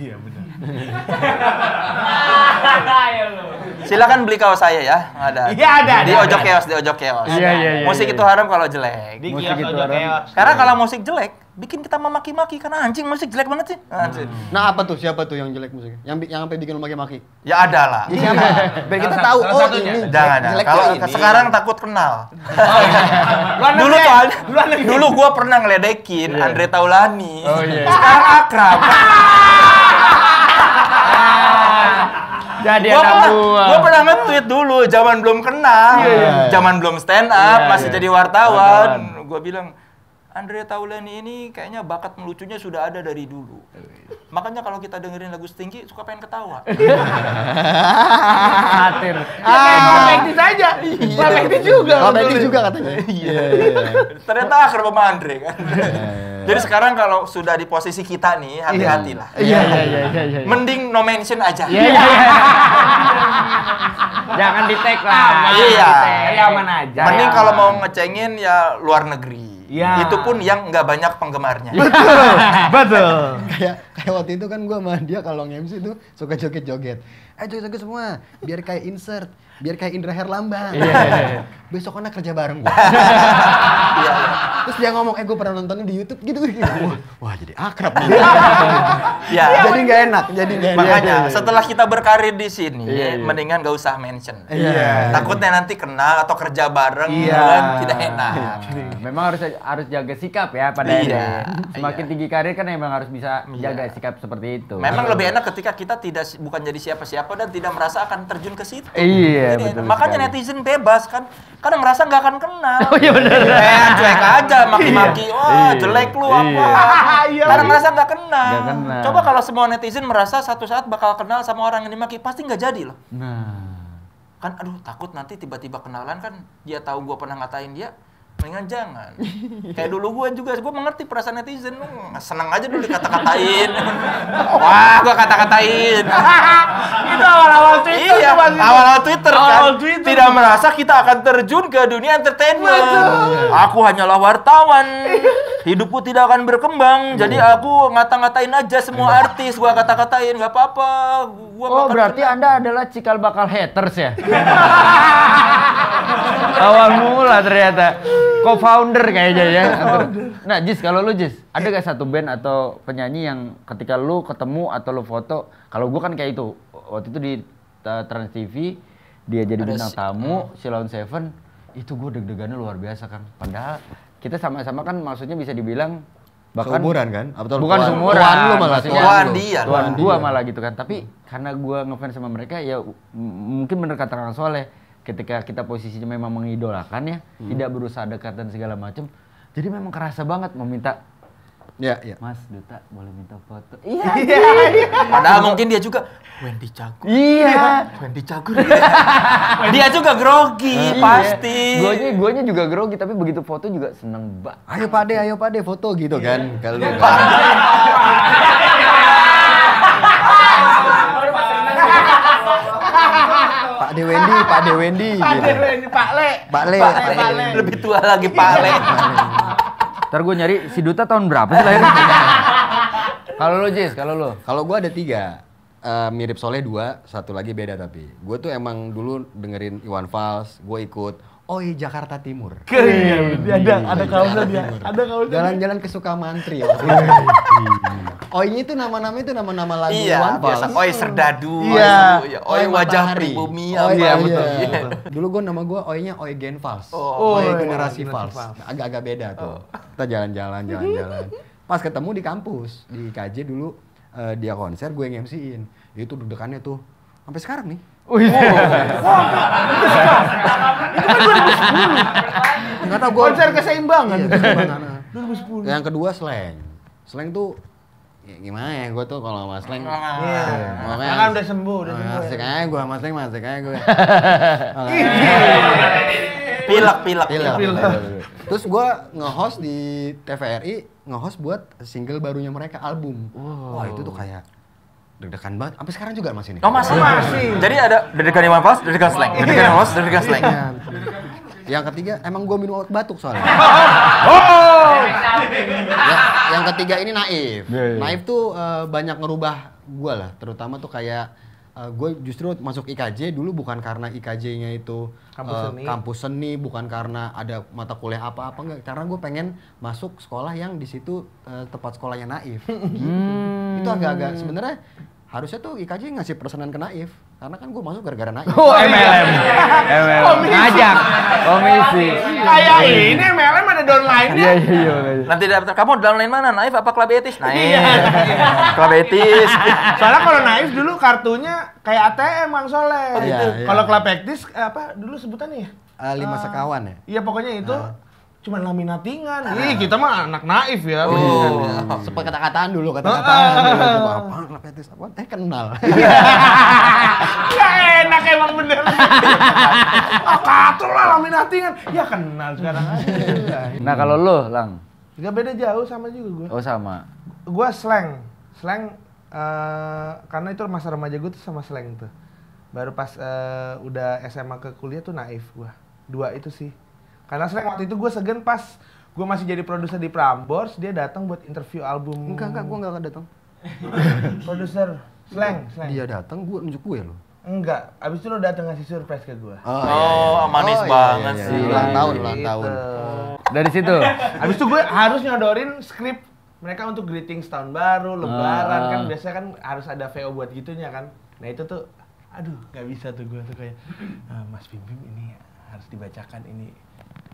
Iya benar. Silakan beli kaos saya ya, ada. Iya, ada, Di ada, ojok ada. keos, di ojok keos. Iya, iya, iya, Musik iya. itu haram kalau jelek. Di Musik itu keos. Karena kalau musik jelek, bikin kita memaki-maki karena anjing musik jelek banget sih. Anjing. Nah apa tuh siapa tuh yang jelek musiknya? Yang yang sampai bikin maki-maki? Ya ada lah. Ya, siapa? Biar kita tahu Salah oh satunya. ini Jangan, jelek, Kalau tuh ini. sekarang takut kenal. Dulu negeri. soalnya, Luar negeri. dulu gua pernah ngeledekin Andre Taulani. Oh, iya. Sekarang akrab. Jadi gua anak pernah, buah. gua pernah nge-tweet dulu, zaman belum kenal, zaman belum stand up, Iya, masih iya. jadi wartawan. Gua bilang, Andre Taulani ini kayaknya bakat melucunya sudah ada dari dulu. Makanya kalau kita dengerin lagu Stinky suka pengen ketawa. Khawatir. Ah, Efektif saja. Efektif juga. Oh, Betty juga katanya. Iya. iya. Ternyata akrab sama Andre kan. Jadi sekarang kalau sudah di posisi kita nih, hati-hatilah. Iya, iya, iya, iya, iya. Mending no mention aja. Iya, iya, iya. Jangan di tag lah. Iya. Aman aja. Mending kalau mau ngecengin ya luar negeri. Iya. Itu pun yang nggak banyak penggemarnya. Betul. kayak kayak waktu itu kan gua sama dia kalau nge-MC itu suka joget-joget. Eh joget-joget semua, biar kayak insert, biar kayak Indra Herlambang. Iya, iya, iya. Besok kan kerja bareng gua. Iya, iya. Terus dia ngomong, eh gue pernah nontonnya di YouTube gitu. gitu. Wah, wah jadi akrab nih. Ya. jadi nggak enak, jadi nggak enak. Makanya setelah kita berkarir di sini, Iya, iya. mendingan gak usah mention. Iya. Takutnya nanti kenal atau kerja bareng Iya. kan tidak enak. Memang harus harus jaga sikap ya pada Iya. Semakin iya. tinggi karir kan emang harus bisa Iya. jaga sikap seperti itu. Memang lebih enak ketika kita tidak bukan jadi siapa-siapa dan tidak merasa akan terjun ke situ. Iya, Jadi betul enak. Makanya sekali. netizen bebas kan. Kadang merasa nggak akan kenal. Oh, iya bener. Eh, cuek aja maki-maki. Wah, Iya. jelek lu Iya. apa. Iya, Karena iya. merasa nggak kenal. Kenal. Coba kalau semua netizen merasa satu saat bakal kenal sama orang yang dimaki, pasti nggak jadi loh. Nah. Kan aduh takut nanti tiba-tiba kenalan kan dia tahu gua pernah ngatain dia. Mendingan jangan. Kayak dulu gua juga, gua mengerti perasaan netizen. Lu seneng aja dulu dikata-katain. Wah, gua kata-katain. Itu awal-awal Twitter iya, awal-awal Twitter kan. Twitter. Tidak merasa kita akan terjun ke dunia entertainment. Aku hanyalah wartawan. Hidupku tidak akan berkembang. Jadi aku ngata-ngatain aja semua artis. Gua kata-katain, nggak apa-apa. Gua Oh, berarti kena. Anda adalah cikal bakal haters ya? Awal mula ternyata. Co-founder kayaknya ya. Nah, Jis, kalau lu Jis, ada gak satu band atau penyanyi yang ketika lu ketemu atau lu foto, kalau gua kan kayak itu. Waktu itu di uh, Trans TV, dia jadi Ada bintang si- tamu, Silon Seven, itu gue deg-degannya luar biasa kan. Padahal kita sama-sama kan maksudnya bisa dibilang Bahkan Seumuran kan? Atau bukan tuan- seumuran. tuan lu malah, maksudnya tuan dia. Tuan Tuan gua dia. malah gitu kan. Tapi karena gua ngefans sama mereka ya mungkin bener kata Kang Soleh ketika kita posisinya memang mengidolakan ya, Hmm. tidak berusaha dekat dan segala macam. Jadi memang kerasa banget meminta Ya, ya. Mas Duta boleh minta foto. Iya. Padahal mungkin dia juga Wendy Cagur. Iya. Wendy Cagur. dia juga grogi pasti. Guanya guanya juga grogi tapi begitu foto juga seneng banget. Ayo Pak De, ayo Pak De foto gitu kan. Kalau lu kan. Pak De Wendy, Pak De Wendy gitu. ini Pak Le. Pak Le. Pak Le. Lebih tua lagi Pak Le. Ntar gue nyari si Duta tahun berapa sih lahirnya? kalau lo Jis, kalau lo? Kalau gua ada tiga, Eh, mirip Soleh dua, satu lagi beda tapi. Gue tuh emang dulu dengerin Iwan Fals, gue ikut Oi Jakarta Timur. Iya, ada ada kaosnya dia. Ada kaosnya. Jalan-jalan ke Sukamantri. Oi itu nama-nama itu nama-nama lagu Iya, biasa. Oi Serdadu. Iya. Oi, Oi wajah pribumi. Oh, apa iya, betul. Iya. Dulu gue nama gue Oi-nya Oi Gen Fals. Oh. Oi Oh, generasi generasi Fals. Agak-agak beda tuh. Kita jalan-jalan, jalan-jalan. Pas ketemu di kampus, di KJ dulu eh, dia konser, gue yang MC-in. Itu deg-degannya tuh sampai sekarang nih. Wih. Nggak tahu gue. Konser keseimbangan. Iya, keseimbangan. 2010. Yang kedua slang. Slang tuh ya gimana ya gue tuh kalau sama slang. Iya. Makanya- Kan udah sembuh, udah Oh, sembuh. Asik aja gue sama slang, asik aja gue. Pilek, pilek, Pilek. pilek. Terus gue nge-host di TVRI, nge-host buat single barunya mereka, album. Wah itu tuh kayak deg-degan banget. Sampai sekarang juga masih nih. Oh masih? Masih. Jadi ada dedekan Iwan Fals, dedekan slang. Dedekan Iwan Fals, dedekan slang. Iya. Yang ketiga, emang gue minum obat batuk soalnya. Ya, yang ketiga ini naif. Iya, iya. Naif tuh eh, banyak ngerubah gue lah, terutama tuh kayak gue justru masuk IKJ dulu bukan karena IKJ-nya itu Kampus eh, seni. kampus seni, bukan karena ada mata kuliah apa-apa enggak, karena gue pengen masuk sekolah yang di situ eh, tempat sekolahnya naif. Hmm. Itu agak-agak sebenarnya harusnya tuh IKJ ngasih persenan ke naif, karena kan gue masuk gara-gara naif. Oh, MLM. MLM. Ngajak. Komisi. Kayak ini MLM ada down lainnya. Iya, iya, iya. makanya. Nanti daftar kamu lain mana? Naif apa Klub Etis? Naif. Iya. Klub Etis. Soalnya kalau naif dulu kartunya kayak ATM Bang Soleh. Oh, gitu. Iya, iya. Kalau klapektis apa dulu sebutannya ya? Eh, lima sekawan ya. Iya pokoknya itu Ah. cuman laminatingan. Ih, kita mah anak naif ya. Oh. Sepet kata-kataan dulu, kata-kataan dulu. Coba apa? Lapetis apa? Eh kenal. Gak enak emang bener. ah, katul lah laminatingan. Ya kenal sekarang aja. Nah, kalau lo, Lang. Gak beda jauh sama juga gue. Oh, sama. Gue slang. Slang eh, karena itu masa remaja gue tuh sama slang tuh. Baru pas eh, udah SMA ke kuliah tuh naif gue. Dua itu sih. Karena slang waktu itu gue segen pas gue masih jadi produser di Prambors, dia datang buat interview album. Enggak, enggak, gua enggak datang. Produser slang, slang. Dia datang, gua nunjuk kue loh. Enggak, abis itu lo datang ngasih surprise ke gue. Oh, manis banget sih. iya, Ulang tahun, ulang Gitu. tahun. Dari situ. Habis itu gue harus nyodorin skrip mereka untuk greetings tahun baru, lebaran Ah. kan biasanya kan harus ada VO buat gitunya kan. Nah itu tuh, aduh nggak bisa tuh gue tuh kayak "Ah, Mas Bim Bim ini harus dibacakan ini.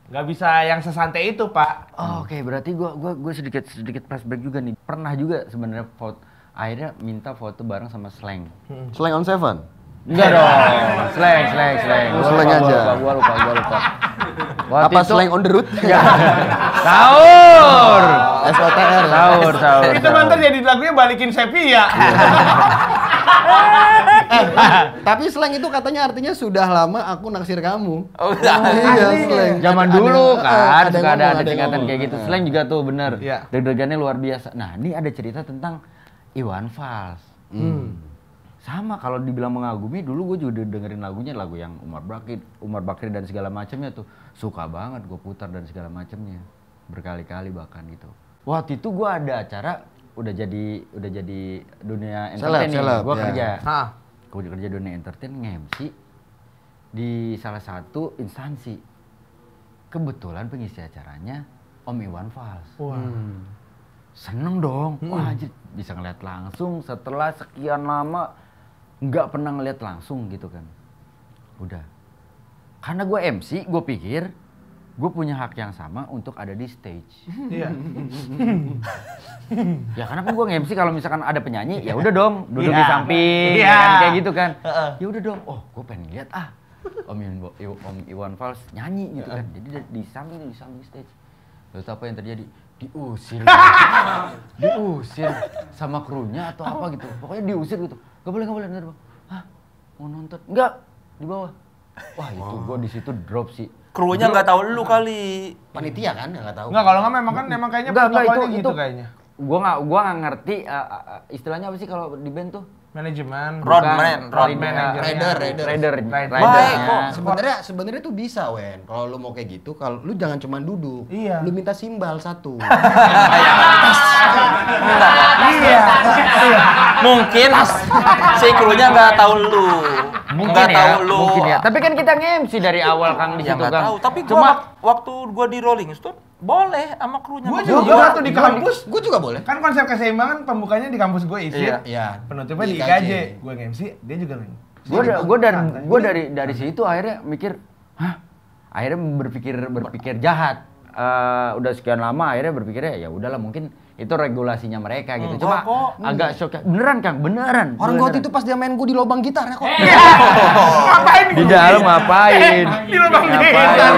Nggak bisa yang sesantai itu pak. Oh, Oke, berarti gua gua gua sedikit sedikit flashback juga nih. Pernah juga sebenarnya foto akhirnya minta foto bareng sama Slang. Slang on seven. Enggak dong. Slang, slang, slang. Oh, Gua slang lupa, aja. Gua lupa, gua lupa, gua lupa. Waktu Apa itu- slang on the road? Ya. Sahur. SOTR. Sahur, sahur. itu mantan jadi lagunya balikin sepia. Tapi slang itu katanya artinya sudah lama aku naksir kamu. Oh. Iya, slang. Zaman dulu ada- kan, ada suka ada ngomong, ada kayak gitu. Slang juga tuh bener. Iya. Deg-degannya luar biasa. Nah, ini ada cerita tentang Iwan Fals. Hmm. Sama kalau dibilang mengagumi dulu gue juga dengerin lagunya lagu yang Umar Bakri, Umar Bakri dan segala macamnya tuh suka banget gue putar dan segala macamnya berkali-kali bahkan gitu. Waktu itu gue ada acara udah jadi udah jadi dunia entertain nih. Gue ya. kerja. Hah. Gue kerja dunia entertain nge-MC di salah satu instansi. Kebetulan pengisi acaranya Om Iwan Fals. Wah. Hmm. Seneng dong. Wah anjir bisa ngeliat langsung setelah sekian lama nggak pernah ngeliat langsung gitu kan. Udah. Karena gue MC, gue pikir gue punya hak yang sama untuk ada di stage. Iya. Ya karena kan gue nge-MC kalau misalkan ada penyanyi, ya udah dong, duduk di Iya. samping, Iya. ya kan, kayak gitu kan. Heeh. Ya udah dong, oh gue pengen lihat ah, Om Iwan, Om Iwan Fals nyanyi gitu kan. Jadi di, di samping di samping stage. Lalu apa yang terjadi? Diusir. diusir sama krunya atau apa gitu. Pokoknya diusir gitu. Gak boleh, gak boleh, bener bang. Hah? Mau nonton? Enggak, di bawah. Wah itu gue di situ drop sih. Krunya nggak tahu lu kali. Panitia kan nggak tahu. Enggak kalau nggak memang kan memang kayaknya Enggak, itu- gitu itu- kayaknya. Gua nggak gua nggak ngerti uh, istilahnya apa sih kalau di band tuh? Manajemen. Roadman, Bukan, road rider- manager. Rider, rider. rider, Rider. Baik kok. Sebenarnya sebenarnya tuh bisa, Wen. Kalau lu mau kayak gitu, kalau lu jangan cuma duduk. Iya. Lu minta simbal satu. Iya. Mungkin si krunya nggak tahu lu. Mungkin Nggak ya, tahu lu. mungkin ya. Tapi kan kita nge-MC dari awal Kang di Ya situ nggak Kang. tahu. Tapi gua cuma wak- waktu gua di Rolling Stone boleh sama krunya. Gue Mas. juga tuh di kampus. Gue juga boleh. Kan konsep keseimbangan pembukanya di kampus gue isi. Iya. Iya. Penutupnya Di di IKJ. IKJ. Gue nge-MC, dia juga nge gua da- gua dari gua dari dari situ akhirnya mikir, hah? Akhirnya berpikir berpikir jahat. Eh, udah sekian lama akhirnya berpikirnya ya udahlah mungkin itu regulasinya mereka gitu. Enggak Cuma kok. agak shock. Beneran Kang, beneran. Orang beneran. gue itu pas dia main gue di lubang gitar ya kok. Ngapain di dalam ngapain? Di lubang gitar.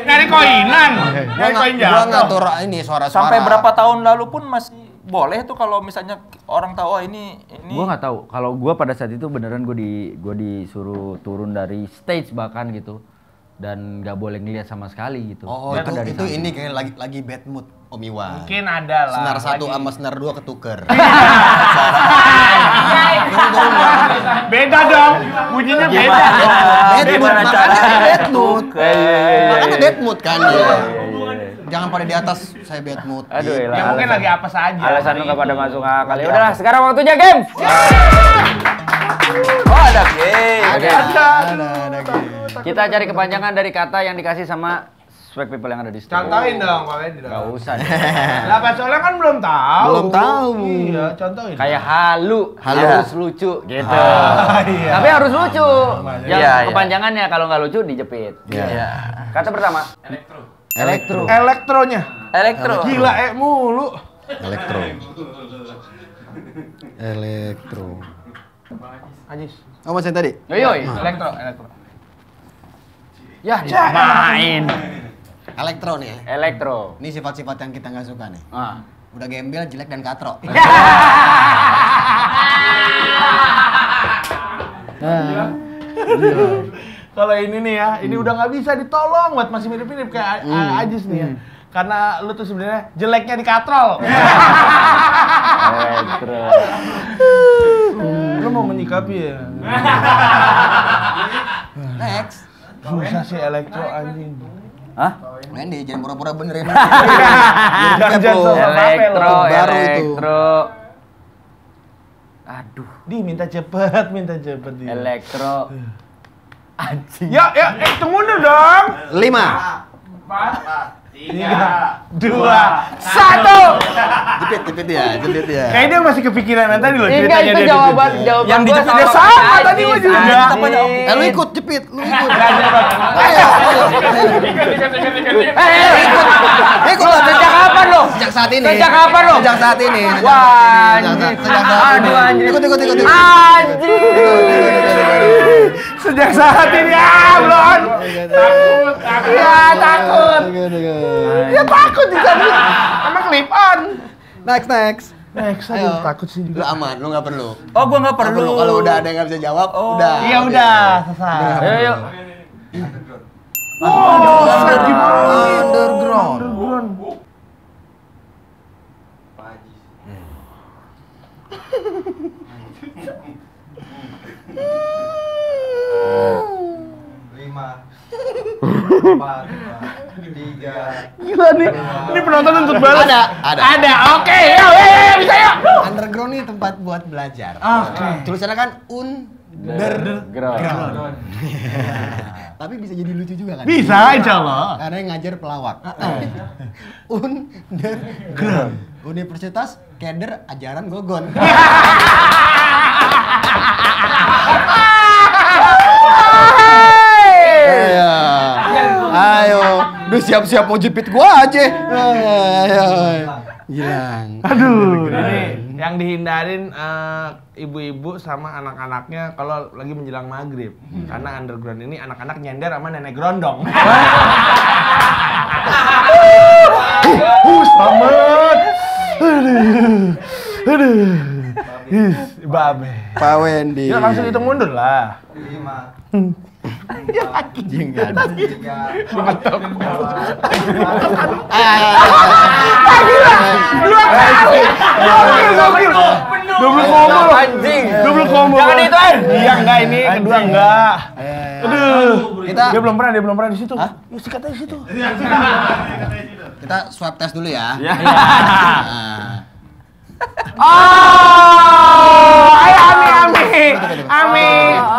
Nyari koinan. Nyari koin gua jatuh. ngatur ini suara-suara. Sampai berapa tahun lalu pun masih boleh tuh kalau misalnya orang tahu oh ini ini Gua nggak tahu. Kalau gua pada saat itu beneran gua di gua disuruh turun dari stage bahkan gitu dan nggak boleh ngeliat sama sekali gitu. Oh, itu dari itu samping. ini kayak lagi lagi bad mood Om Iwan. Mungkin ada lah. Senar satu lagi. sama senar dua ketuker. Beda dong. Bunyinya beda. Gimana? Bad mood, Gimana makanya caranya? bad mood. Iya, iya, iya, Makanya iya. bad mood kan dia. Iya, iya, iya. Jangan pada di atas saya bad mood. Aduh, Gitu. Ya mungkin lagi apa saja. Alasan lu pada masuk akal. Ya udahlah, sekarang waktunya games. Oh ada game. Ada, ada, ada gitu. Kita cari kepanjangan dari kata yang dikasih sama swag people yang ada di studio. Contohin dong kalau di Gak usah. Lah Pak Soleh kan belum tahu. Belum tahu. Iya, contohin. Kayak halu, Halu. harus lucu gitu. iya. Tapi harus lucu. Yang Iya, iya. kepanjangannya kalau nggak lucu dijepit. Iya. Kata pertama. Elektro. elektronya. Elektro. Gila eh mulu. Elektro. Elektro. Ajis. Oh, mas yang tadi? Yoi, yoi. Elektro, elektro. Ya, main. Elektro nih. Elektro. Ini sifat-sifat yang kita nggak suka nih. Ah. Udah gembel, jelek dan katro. Kalau ini nih ya, ini udah nggak bisa ditolong buat masih mirip-mirip kayak A- Ajis nih ya. Karena lu tuh sebenarnya jeleknya di katrol. Elektro. lu mau menyikapi ya? Next. Susah sih elektro anjing. Hah? Wendy, jangan pura-pura benerin. Jangan jangan Elektro, baru itu. elektro. Aduh, Di minta cepet, minta cepet di. elektro. Anjing. Ya, ya, eh tunggu dulu dong. Lima. Tiga, dua, satu. Jepit, jepit ya, jepit ya. Kayaknya masih kepikiran tadi loh Enggak ceritanya itu dia jawaban di- jawaban Yang dijepit dia sama tadi gua juga. Eh, lu ikut jepit, lu ikut. Ayo, ayo. Eh, eh, ikut. Ikut lah. Sejak kapan lo? Sejak saat ini. Sejak kapan lo? Sejak saat ini. Wah. Sejak saat ini. Ikut, ikut, ikut. ikut. Anjing. Sejak saat ini ah, belum. Takut, takut. Ya, takut. Ya takut di sana. Emang clip on. Next, next. Next, Ayo. aduh, takut sih Lu juga. aman, lu nggak perlu. Oh gua nggak Nggak perlu. Kalau udah ada yang nggak bisa jawab, Oh. udah. Iya udah, selesai. Ayo, yuk. Oh, gimana? Underground. Underground. Gila nih. Ini penonton untuk balas. Ada, ada. Ada. Oke, ya, ya, ya, bisa ya. Underground nih tempat buat belajar. Oke. Tulisannya kan underground. Tapi bisa jadi lucu juga kan? Bisa, insya Allah. Karena yang ngajar pelawak. underground. Universitas Keder Ajaran Gogon. Ayo. Ayo. siap-siap mau jepit gua aja. Gilang. Aduh, ini yang dihindarin eh, ibu-ibu sama anak-anaknya kalau lagi menjelang maghrib. Karena underground ini anak-anak nyender sama nenek grondong. Uh, selamat. Aduh, aduh. Ih, babe. Pak Wendy. Ya langsung hitung mundur lah. Anjing. Double combo loh. Anjing. Double combo. Jangan loh. itu. Iya enggak ini, kedua enggak. Aduh. Kita Dia belum pernah, dia belum pernah di situ. Hah? Ya sikat aja di situ. kita swab test dulu ya. Oh, ayo Ami, Ami, Ami,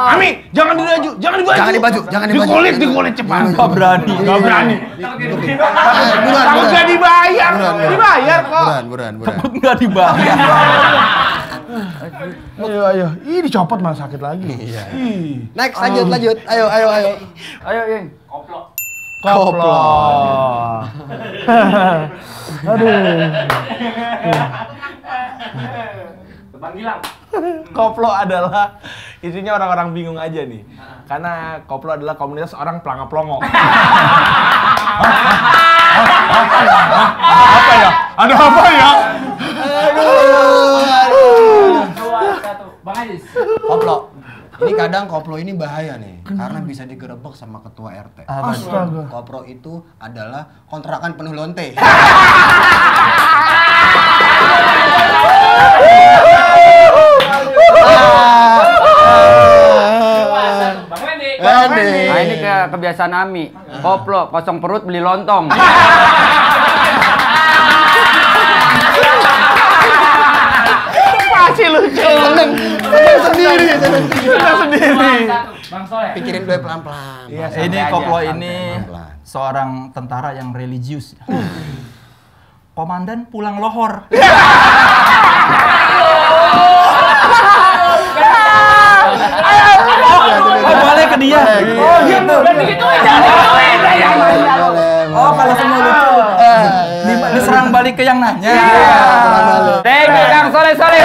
Ami, jangan dilaju, jangan dibaju, Jangan dibaju, jangan dibaju. Dikulik, dikulik cepat. Nggak berani. Nggak berani. buruan, Kamu buruan. nggak dibayar, Buruan, buruan. dibayar kok. Buruan. Nggak dibayar. Ayo, ayo, ih dicopot malah sakit lagi. Iya. Next, lanjut, lanjut. Ayo, ayo, ayo. Ayo, Yeng. Koplo. Aduh. Koplo adalah isinya orang-orang bingung aja nih. Karena koplo adalah komunitas orang pelangap-pelongo. apa ya? Ada apa ya? Koplo. Ini kadang koplo ini bahaya nih, karena bisa digerebek sama ketua RT. Astaga. Koplo itu adalah kontrakan penuh lonte. Wendy. Nah ini ke kebiasaan Ami. Koplo, kosong perut beli lontong. Masih lucu. Sendiri, sendiri. Sendiri. Pikirin gue pelan-pelan. Iya, Ini koplo ini seorang tentara yang religius. Komandan pulang lohor. Oh, boleh ke dia. Oh, gitu. Oh, kalau semua lucu. Di- diserang balik ke yang nanya. Thank you, Kang Soleh Soleh.